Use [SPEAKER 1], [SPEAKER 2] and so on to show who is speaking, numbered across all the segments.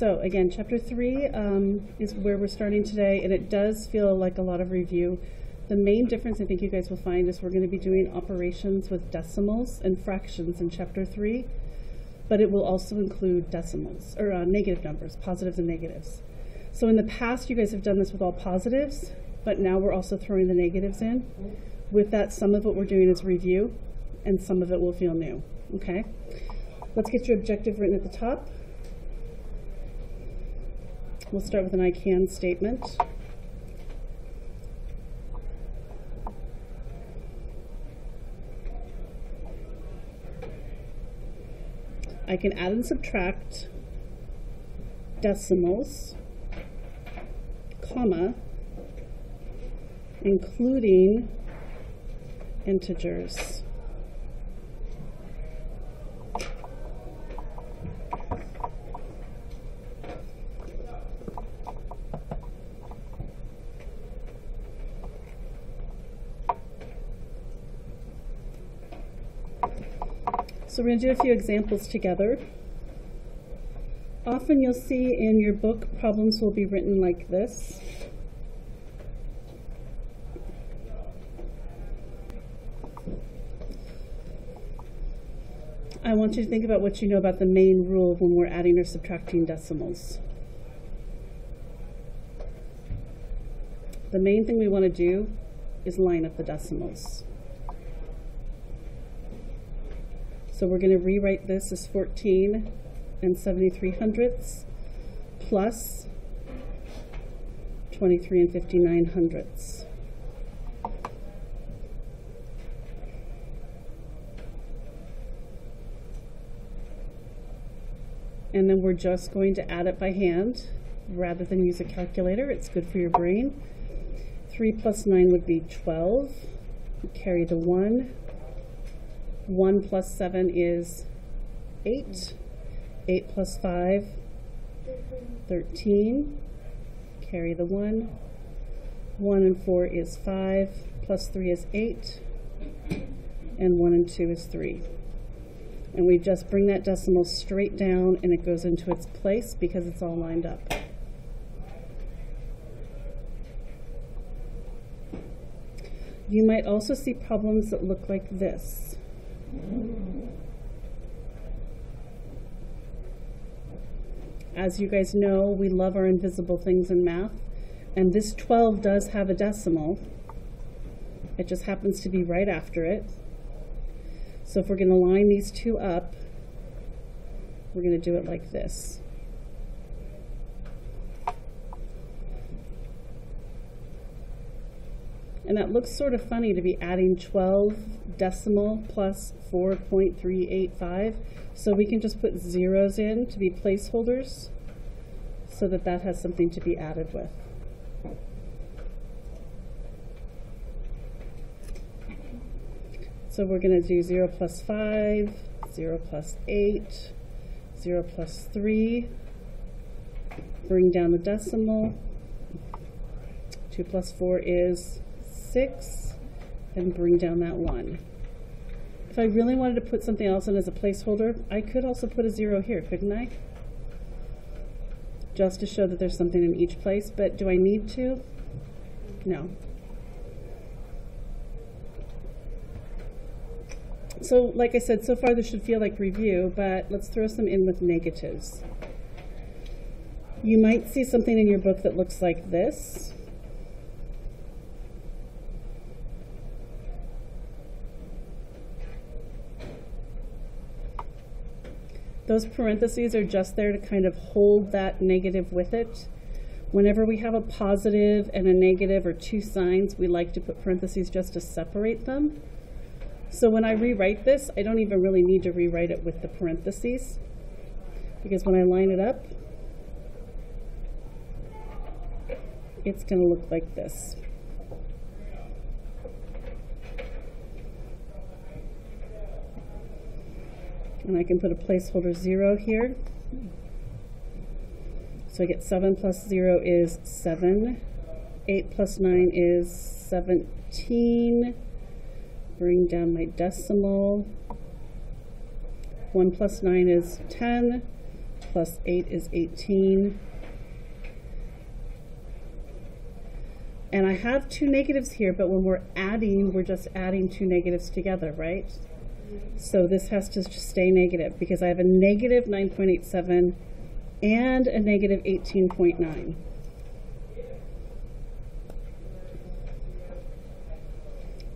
[SPEAKER 1] so again, chapter three um, is where we're starting today, and it does feel like a lot of review. The main difference I think you guys will find is we're going to be doing operations with decimals and fractions in chapter three, but it will also include decimals, or uh, negative numbers, positives and negatives. So in the past, you guys have done this with all positives, but now we're also throwing the negatives in. With that, some of what we're doing is review, and some of it will feel new, okay? Let's get your objective written at the top. We'll start with an I can statement. I can add and subtract decimals, comma, including integers. So we're going to do a few examples together. Often you'll see in your book problems will be written like this. I want you to think about what you know about the main rule when we're adding or subtracting decimals. The main thing we want to do is line up the decimals. So we're going to rewrite this as 14 and 73 hundredths plus 23 and 59 hundredths. And then we're just going to add it by hand rather than use a calculator. It's good for your brain. 3 plus 9 would be 12. Carry the 1. 1 plus 7 is 8. 8 plus 5, 13. Carry the 1. 1 and 4 is 5. Plus 3 is 8. And 1 and 2 is 3. And we just bring that decimal straight down and it goes into its place because it's all lined up. You might also see problems that look like this. As you guys know, we love our invisible things in math, and this 12 does have a decimal. It just happens to be right after it. So if we're going to line these two up, we're going to do it like this. And that looks sort of funny to be adding 12 decimal plus 4.385. So we can just put zeros in to be placeholders so that that has something to be added with. So we're going to do 0 plus 5, 0 plus 8, 0 plus 3, bring down the decimal. 2 plus 4 is 6, and bring down that 1. If I really wanted to put something else in as a placeholder, I could also put a 0 here, couldn't I? Just to show that there's something in each place, but do I need to? No. So like I said, so far this should feel like review, but let's throw some in with negatives. You might see something in your book that looks like this. Those parentheses are just there to kind of hold that negative with it. Whenever we have a positive and a negative or two signs, we like to put parentheses just to separate them. So when I rewrite this, I don't even really need to rewrite it with the parentheses because when I line it up, it's going to look like this. And I can put a placeholder 0 here. So I get 7 plus 0 is 7. 8 plus 9 is 17 bring down my decimal. 1 plus 9 is 10, plus 8 is 18. And I have two negatives here, but when we're adding, we're just adding two negatives together, right? So this has to stay negative because I have a negative 9.87 and a negative 18.9.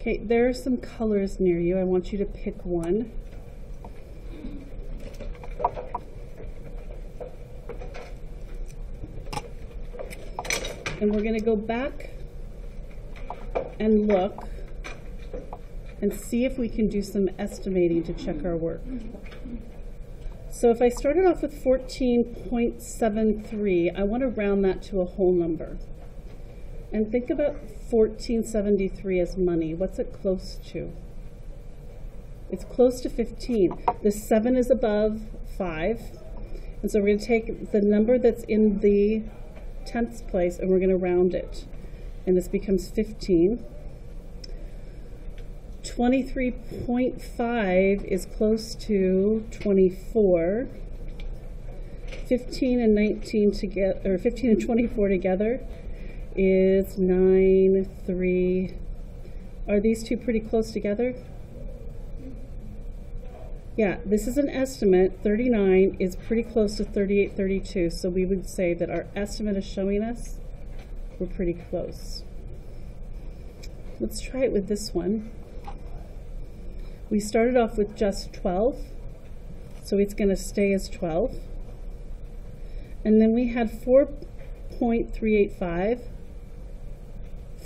[SPEAKER 1] Okay, there are some colors near you. I want you to pick one. And we're going to go back and look and see if we can do some estimating to check our work. So if I started off with 14.73, I want to round that to a whole number. And think about 1473 as money. What's it close to? It's close to 15. The 7 is above 5. And so we're going to take the number that's in the tenths place and we're going to round it. And this becomes 15. 23.5 is close to 24. 15 and 19 together, or 15 and 24 together is 9, 3. Are these two pretty close together? Yeah, this is an estimate. 39 is pretty close to 38, 32. So we would say that our estimate is showing us we're pretty close. Let's try it with this one. We started off with just 12, so it's going to stay as 12. And then we had 4.385.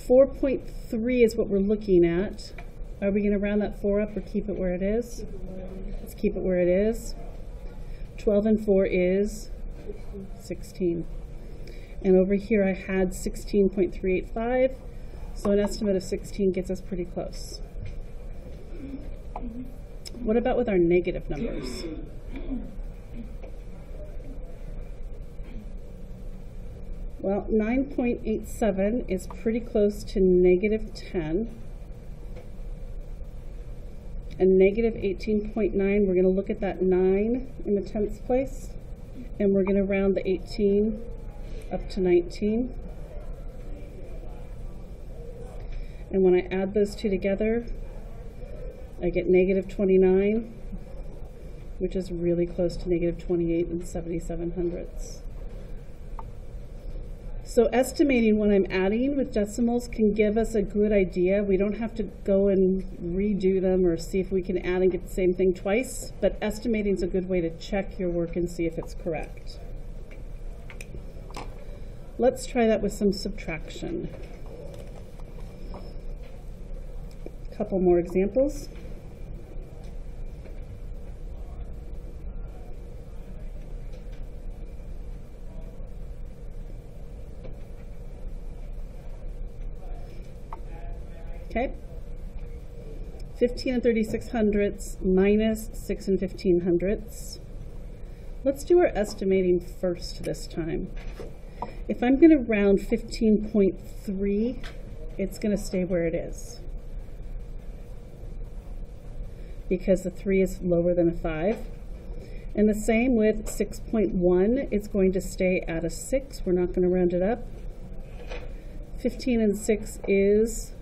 [SPEAKER 1] 4.3 is what we're looking at. Are we going to round that 4 up or keep it where it is? Let's keep it where it is. 12 and 4 is 16. And over here I had 16.385, so an estimate of 16 gets us pretty close. What about with our negative numbers? Well, 9.87 is pretty close to negative 10. And negative 18.9, we're going to look at that 9 in the tenths place, and we're going to round the 18 up to 19. And when I add those two together, I get negative 29, which is really close to negative 28 and 77 hundredths. So estimating when I'm adding with decimals can give us a good idea. We don't have to go and redo them or see if we can add and get the same thing twice, but estimating is a good way to check your work and see if it's correct. Let's try that with some subtraction. A couple more examples. Okay. 15 and 36 hundredths minus 6 and 15 hundredths. Let's do our estimating first this time. If I'm going to round 15.3, it's going to stay where it is. Because the 3 is lower than a 5. And the same with 6.1, it's going to stay at a 6. We're not going to round it up. 15 and 6 is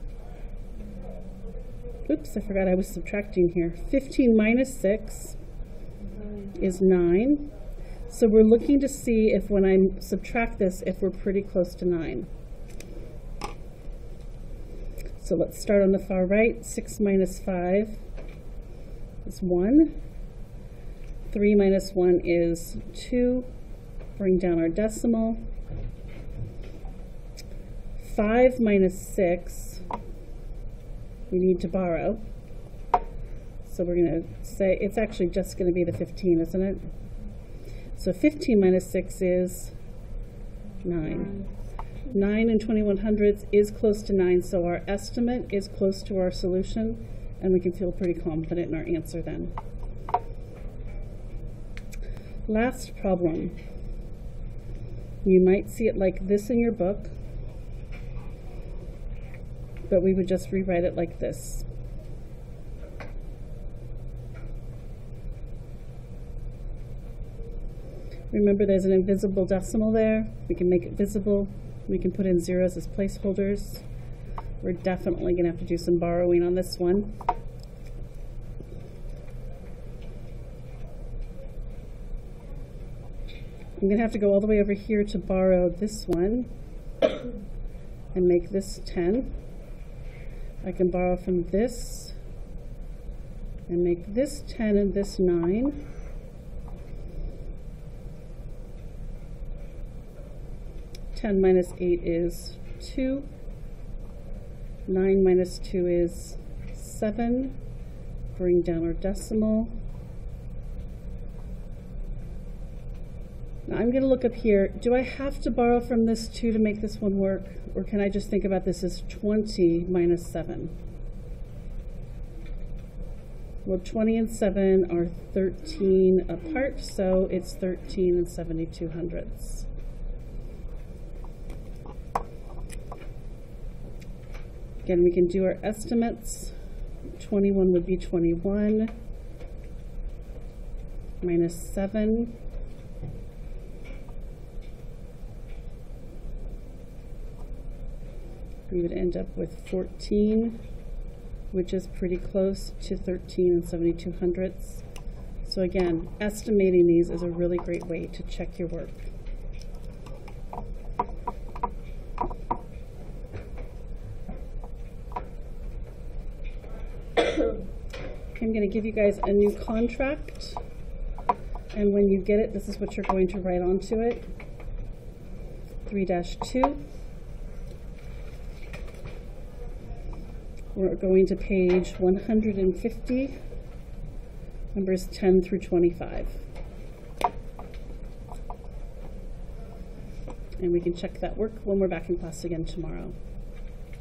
[SPEAKER 1] Oops, I forgot I was subtracting here. 15 minus 6 is 9. So we're looking to see if when I subtract this, if we're pretty close to 9. So let's start on the far right. 6 minus 5 is 1. 3 minus 1 is 2. Bring down our decimal. 5 minus 6 we need to borrow. So we're going to say it's actually just going to be the 15, isn't it? So 15 minus 6 is 9. 9 and 21 hundredths is close to 9, so our estimate is close to our solution, and we can feel pretty confident in our answer then. Last problem. You might see it like this in your book but we would just rewrite it like this. Remember, there's an invisible decimal there. We can make it visible. We can put in zeros as placeholders. We're definitely going to have to do some borrowing on this one. I'm going to have to go all the way over here to borrow this one and make this 10. I can borrow from this and make this 10 and this 9. Ten minus eight is two. Nine minus two is seven. Bring down our decimal. I'm going to look up here. Do I have to borrow from this 2 to make this one work? Or can I just think about this as 20 minus 7? Well, 20 and 7 are 13 apart, so it's 13 and 72 hundredths. Again, we can do our estimates. 21 would be 21 minus 7 we would end up with 14, which is pretty close to 13 and 72 hundredths. So again, estimating these is a really great way to check your work. I'm going to give you guys a new contract. And when you get it, this is what you're going to write onto it. 3-2. We're going to page 150, numbers 10 through 25. And we can check that work when we're back in class again tomorrow.